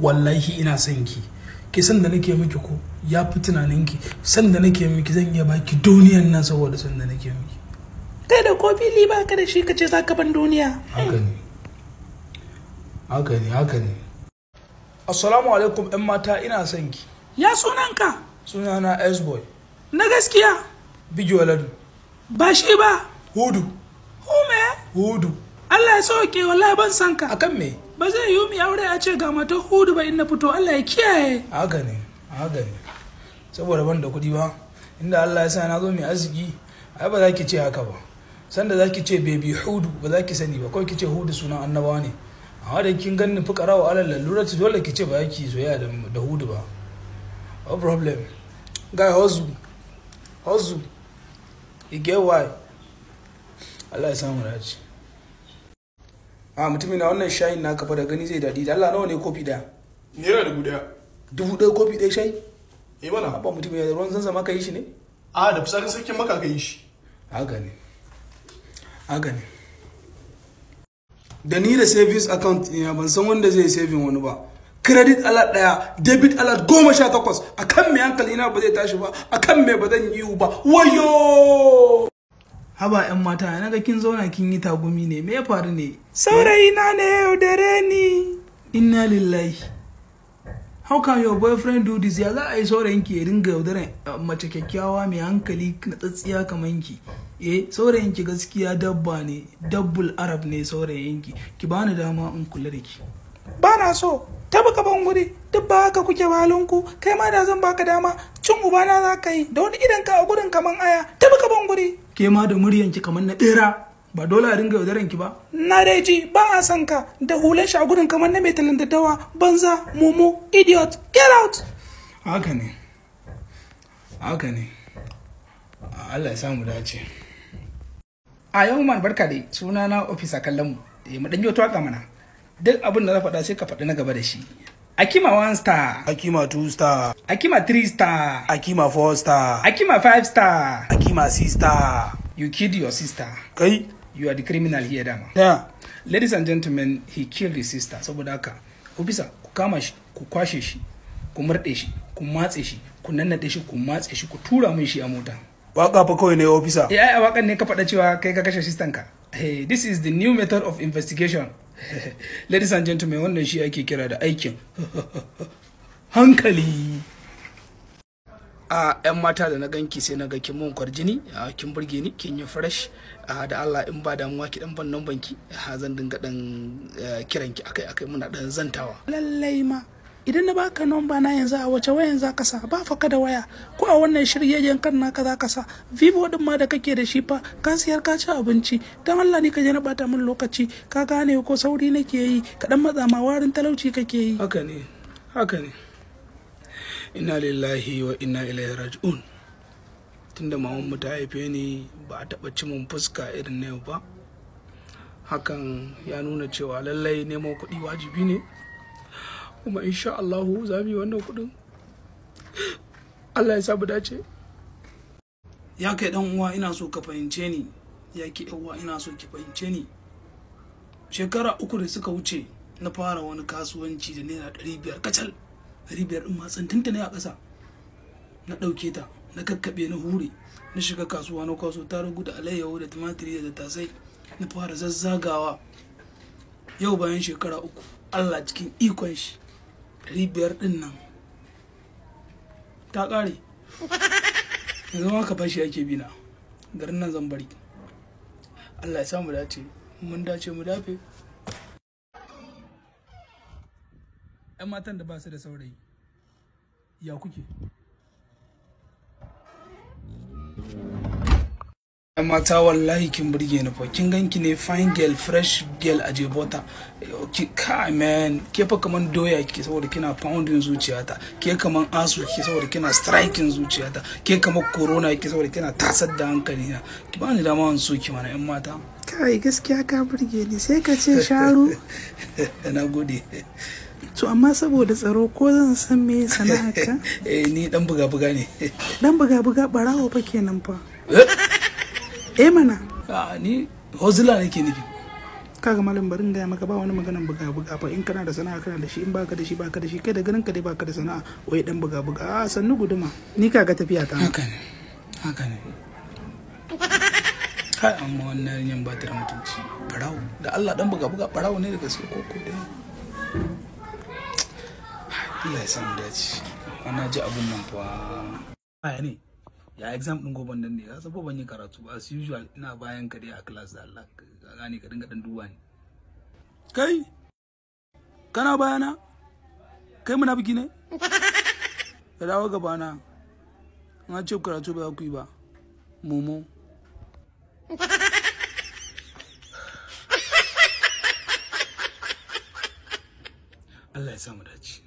wallahi ina son ki. Ki san da nake miki ko ya fi tunanin ki san da nake miki zan iya baki duniyan nan saboda san da nake miki. Kai da ko fili ba ka da shi ka ce za ka ban duniya. Haka ne. Haka ne haka ne. Assalamu alaikum yan mata ina son ki. Ya sunanka? Sunana s-boy. Na gaskiya? Bigi waladu. Ba shi ba? Hudu. Hume huɗu. Allah ya sauke wallahi ban san ka. Akan me? Ba zai yi mu aure a ce ga mata huɗu ba in na fito. Allah ya kiyaye. Haka ne haka ne. Saboda ban da kuɗi ba inda Allah ya sa na zo mai arziki ai ba za ki ce haka ba. Sanda za ki ce baby huɗu ba za ki sani ba. Kawai ki ce huɗu sunan annabawa ne. Amma da kin ganin fukara wa alal lalurati dole ki ce ba ki soyayya da, da huɗu ba. No problem. Guy hustle. Hustle. You get why? Allah ya samu dace. A mutumin na wannan shayin na kafa da gani zai daɗi da Allah nawa ne kofi ɗaya Naira dubu ɗaya. dubu ɗaya kofi ɗaya shayi? Eh mana. ba mutum ya ruwan zanzama ka yi shi ne? A da fitsarin sarkin maka ka yi shi. haka ne. Haka ne. Da ni da savings account ina ban san wanda zai saving wani ba. Credit alert ɗaya debit alert goma sha takwas. A kan me hankali na ba zai tashi ba a kan me ba zan yi ba. Wayo! Haba yan mata na ga kin zauna kin yi tagumi ne. Me ya faru ne? Saurayi na ne yaudare ni. Inna lillahi. How can your boyfriend do this? Ya za a yi saurayin ki ya ringa yaudaran uh, mace kyakkyawa mai hankali na tsatsiya kamar ki? Eh saurayin ki gaskiya dabba ne dabbul arab ne saurayin ki. Ki bani dama in kula da ki. Ba na so. Taba ka ban guri. Duk ba haka kuke balinku kai ma da zan baka dama cin ubana za ka yi da wani idan ka a gurin kaman aya taba ka ban guri. Ke ma da muryan ki kamar na bera ba dole a ringa yaudaran ki ba. Na dai ji ba a san ka da hulan shi a gurin kamar na mai talin daddawa banza momo idiot get out. Haka ne haka ne. Allah ya samu dace. A yau man barka dai suna na ofisa kallon mu. Da mu danyo waƙa mana. Duk abin da na faɗa sai ka faɗi na gaba da shi. Akima one star. Akima 2 star. Akima three star. Akima 4 star. Akima five star. Akima 6 star. You killed your sister. Kai? You are the criminal here dama. Ya. Ladies and gentlemen he killed his sister. Saboda haka ofisa ku kama shi ku kwashe shi ku murɗe shi ku matse shi ku nannaɗe shi ku matse shi ku tura min shi a mota. Waka fa kawai ne officer. Eh ai wakan ne ka faɗa cewa kai ka kashe sistan ka hey, this is the new method of investigation. ladies and gentlemen wannan shi ake kira da aikin hankali. A yan mata da na ganki sai na ga kin mun kwarjini kin burge ni kin yi fresh da Allah in ba damuwa ki dan ban nan banki zan dinga dan kiran ki akai akai muna dan zantawa. Lallai ma. Idan na baka nomba na yanzu a wace wayan za ka sa? Ba fa ka da waya. Ko a wannan shiryayyen kan naka za ka sa. Vivo din ma da kake da shi fa ka siyar ka ci abinci. Dan Allah ne ka je na bata min lokaci. Ka gane ko sauri nake yi ka dan matsa ma warin talauci kake yi. Haka ne haka ne. Inna lillahi wa inna ilaihi raji'un. Tunda maman mu ta haife ni ba a taɓa ci mun fuska irin na yau ba. Hakan ya nuna cewa lallai neman kuɗi wajibi ne. Kuma insha Allahu za mu yi wannan kuɗin. Allah ya sa mu dace. Ya kai dan uwa ina so ka fahimce ni. Ya ki uwa ina so ki fahimce ni. Shekara uku da suka wuce na fara wani kasuwanci da naira ɗari biyar kacal. Ɗari biyar ɗin ma tsantinta ne a ƙasa. Na ɗauke ta na kakkaɓe na hure. Na shiga kasuwa na kwaso ta rugu da alayyahu da tumatiri da tasai na fara zazzagawa. Yau bayan shekara uku allah cikin ikon shi. Ɗari biyar ɗin nan. Ta ƙare. Yanzu ma ka fashi ake bina garin nan zan bari. Allah ya samu dace. Mun dace mu dafe. ‘yan matan da ba su da saurayi ya kuke? ‘Yan mata wallahi kin burge ni fa. Kin ganki ne fine girl fresh girl a jebota. Ki ka man ke fa kaman doya ke saboda kina pounding zuciyata. Ke kaman asu ke saboda kina striking zuciyata. Ke kaman corona ke saboda kina tasar da hankali na ki bani dama wani soki mana ‘yan mata. Kai gaskiya ka burge ni. Sai ka ce sharu. Na gode. To amma saboda tsaro ko zan san me sana'arka? Eh ni dan buga buga ne. Dan buga buga barawo fa kenan fa. Eh mana. A ni hozula nake nufi. Kaga malam barin gaya maka ba wani maganan buga buga fa. In kana da sana'a kana da shi. In baka da shi baka da shi. Kai da ganin ka dai baka da sana'a wai dan buga buga a sannu guduma. Ni kaga tafiya ta. Haka ne. Haka ne. Kai amma wannan yan ba ta mutunci. Barawo da Allah dan buga buga barawo ne da gaske ko ko dai. Allah ya samu dace. Ana ji abun nan fa. Ne. Ya exam din goban nan ne? San fa ban yi karatu ba? As usual ina bayan ka dai a class da Allah. Ka gane ka dinga dan duba ni. Kai! Kana bayana kai munafiki ne? Ka dawo gabana na. Ce karatu ba za ku yi ba. Momo. Allah ya samu dace.